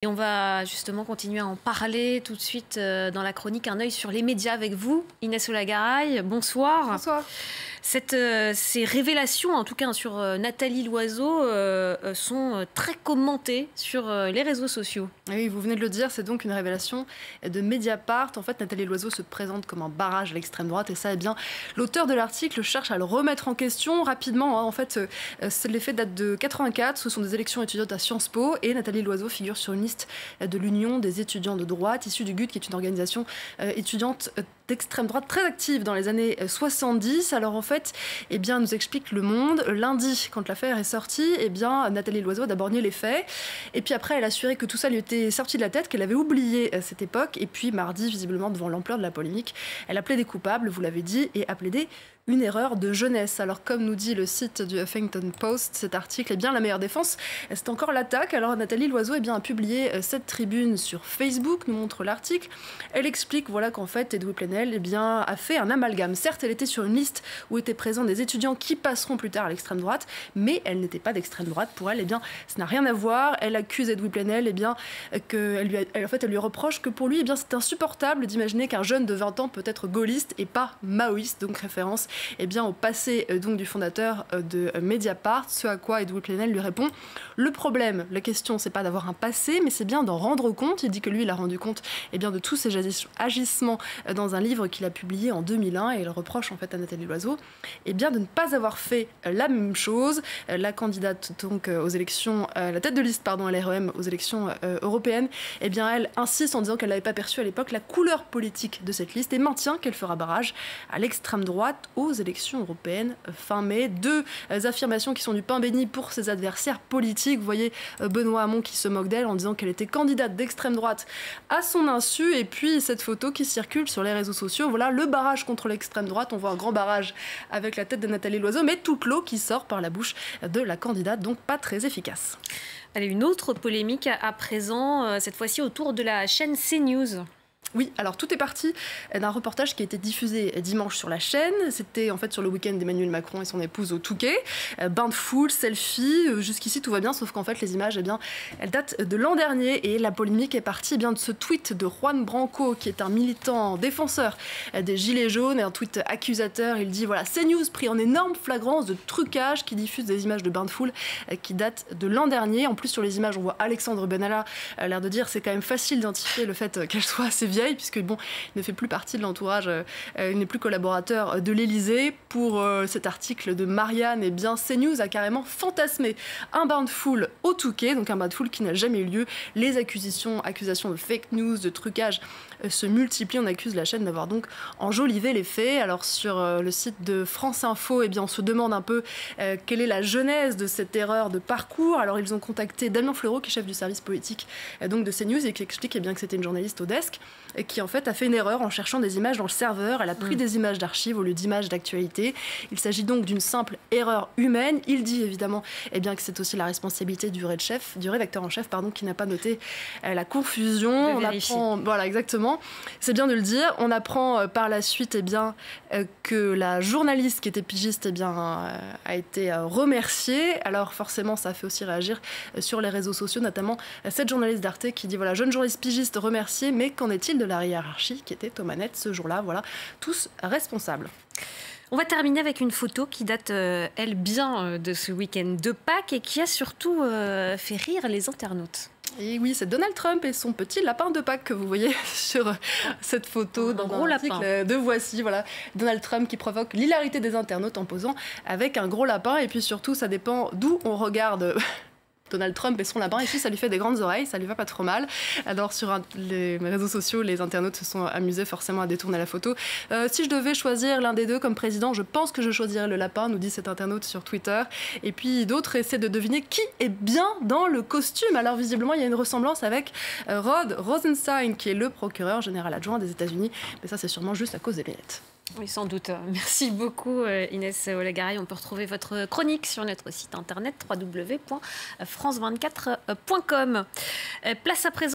Et on va justement continuer à en parler tout de suite euh, dans la chronique Un œil sur les médias avec vous, Inès Olagaraï. Bonsoir. Bonsoir. Euh, ces révélations, en tout cas sur euh, Nathalie Loiseau, sont très commentées sur les réseaux sociaux. Oui, vous venez de le dire, c'est donc une révélation de Mediapart. En fait, Nathalie Loiseau se présente comme un barrage à l'extrême droite, et ça, eh bien, l'auteur de l'article cherche à le remettre en question rapidement. Hein. En fait, l'effet date de 84. Ce sont des élections étudiantes à Sciences Po, et Nathalie Loiseau figure sur une de l'Union des étudiants de droite, issue du GUT, qui est une organisation euh, étudiante euh, d'extrême droite très active dans les années 70. Euh, Alors en fait, eh bien, nous explique Le Monde. Lundi, quand l'affaire est sortie, eh bien, Nathalie Loiseau a d'abord nié les faits. Et puis après, elle a assuré que tout ça lui était sorti de la tête, qu'elle avait oublié cette époque. Et puis mardi, visiblement, devant l'ampleur de la polémique, elle a plaidé coupable, vous l'avez dit, et a plaidé une erreur de jeunesse. Alors comme nous dit le site du Huffington Post, cet article est bien la meilleure défense. C'est encore l'attaque? Alors Nathalie Loiseau eh bien, a publié euh, cette tribune sur Facebook, nous montre l'article. Elle explique voilà, qu'en fait Edoui Plenel eh bien, a fait un amalgame. Certes, elle était sur une liste où étaient présents des étudiants qui passeront plus tard à l'extrême droite, mais elle n'était pas d'extrême droite. Pour elle, eh bien, ça n'a rien à voir. Elle accuse Edoui Plenel eh bien, que elle lui en fait, elle lui reproche que pour lui, eh bien, c'est insupportable d'imaginer qu'un jeune de 20 ans peut être gaulliste et pas maoïste, donc référence eh bien, au passé euh, donc, du fondateur euh, de Mediapart, ce à quoi Edward Plenel lui répond Le problème, la question, c'est pas d'avoir un passé, mais c'est bien d'en rendre compte. Il dit que lui, il a rendu compte eh bien, de tous ses agissements euh, dans un livre qu'il a publié en 2001 et il reproche en fait à Nathalie Loiseau eh bien, de ne pas avoir fait la même chose. La candidate donc aux élections, la tête de liste pardon, à l'REM aux élections européennes, eh bien, elle insiste en disant qu'elle n'avait pas perçu à l'époque la couleur politique de cette liste et maintient qu'elle fera barrage à l'extrême droite aux élections européennes fin mai. Deux affirmations qui sont du pain béni pour ses adversaires politiques. Vous voyez euh, Benoît Hamon qui se moque d'elle en disant qu'elle était candidate d'extrême droite à son insu. Et puis cette photo qui circule sur les réseaux sociaux. Voilà le barrage contre l'extrême droite. On voit un grand barrage avec la tête de Nathalie Loiseau, mais toute l'eau qui sort par la bouche de la candidate, donc pas très efficace. Allez, une autre polémique à présent, euh, cette fois-ci autour de la chaîne CNews. Oui, alors tout est parti d'un reportage qui a été diffusé dimanche sur la chaîne. C'était en fait sur le week-end d'Emmanuel Macron et son épouse au Touquet. Euh, bain de foule, selfie, euh, jusqu'ici tout va bien, sauf qu'en fait les images, eh bien, elles datent de l'an dernier et la polémique est partie eh bien, de ce tweet de Juan Branco, qui est un militant défenseur euh, des Gilets jaunes, et un tweet accusateur. Il dit voilà, CNews pris en énorme flagrance de trucage qui diffuse des images de bain de foule qui datent de l'an dernier. En plus, sur les images, on voit Alexandre Benalla, l'air de dire c'est quand même facile d'identifier le fait qu'elle soit assez vieille puisque bon, ne fait plus partie de l'entourage, euh, il n'est plus collaborateur de l'Elysée. Pour euh, cet article de Marianne, et eh bien, CNews a carrément fantasmé un bain de foule au Touquet, donc un bain de foule qui n'a jamais eu lieu. Les accusations, accusations de fake news, de trucage euh, se multiplient. On accuse la chaîne d'avoir donc enjolivé les faits. Alors sur le site de France Info, et eh bien, on se demande un peu quelle est la genèse de cette erreur de parcours. Alors ils ont contacté Damien Fleureau, qui est chef du service politique donc de CNews, et qui explique eh bien, que c'était une journaliste au desk qui en fait a fait une erreur en cherchant des images dans le serveur. Elle a pris mm. des images d'archives au lieu d'images d'actualité. Il s'agit donc d'une simple erreur humaine. Il dit évidemment eh bien, que c'est aussi la responsabilité du, chef, du rédacteur en chef pardon, qui n'a pas noté euh, la confusion. On apprend, voilà, exactement. C'est bien de le dire. On apprend euh, par la suite eh bien, euh, que la journaliste qui était pigiste eh bien, a été remerciée. Alors forcément, ça a fait aussi réagir sur les réseaux sociaux, notamment cette journaliste d'Arte qui dit voilà, jeune journaliste pigiste remerciée, mais qu'en est-il de la hiérarchie qui était aux manettes ce jour-là. Voilà, tous responsables. On va terminer avec une photo qui date, euh, elle, bien euh, de ce week-end de Pâques et qui a surtout euh, fait rire les internautes. Et oui, c'est Donald Trump et son petit lapin de Pâques que vous voyez sur cette photo dans gros lapin de Voici. Voilà, Donald Trump qui provoque l'hilarité des internautes en posant avec un gros lapin. Et puis surtout, ça dépend d'où on regarde Donald Trump et son lapin. Ici, ça lui fait des grandes oreilles, ça lui va pas trop mal. Alors, sur les réseaux sociaux, les internautes se sont amusés forcément à détourner la photo. Euh, si je devais choisir l'un des deux comme président, je pense que je choisirais le lapin, nous dit cet internaute sur Twitter. Et puis d'autres essaient de deviner qui est bien dans le costume. Alors, visiblement, il y a une ressemblance avec euh, Rod Rosenstein, qui est le procureur général adjoint des États-Unis. Mais ça, c'est sûrement juste à cause des lunettes. Oui, sans doute. Merci beaucoup euh, Inès Olegaray. On peut retrouver votre chronique sur notre site internet www.france24.com. Place à présent